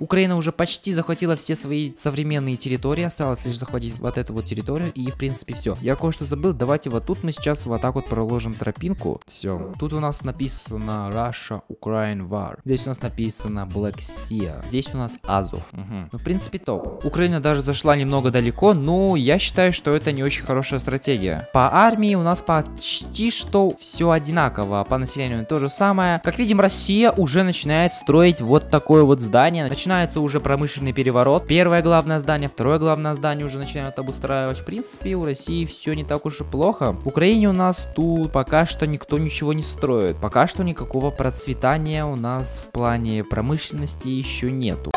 Украина уже почти захватила все свои современные территории, осталось лишь захватить вот эту вот территорию, и в принципе все. Я кое-что забыл, давайте вот тут мы сейчас вот так вот проложим тропинку. Все. Тут у нас написано Russia, Ukraine War. Здесь у нас написано Black Sea. Здесь у нас Азов. Угу. Ну, в принципе, топ. Украина даже зашла немного далеко, но я считаю, что это не очень хорошая стратегия. По армии у нас почти что все одинаково, а по населению то же самое. Как видим, Россия уже начинает строить вот такое вот здание. Начинается уже промышленный переворот. Первое главное здание, второе главное здание уже начинают обустраивать. В принципе, у России все не так уж и плохо. В Украине у нас тут пока что никто ничего не строит. Пока что никакого процветания у нас в плане промышленности еще нету.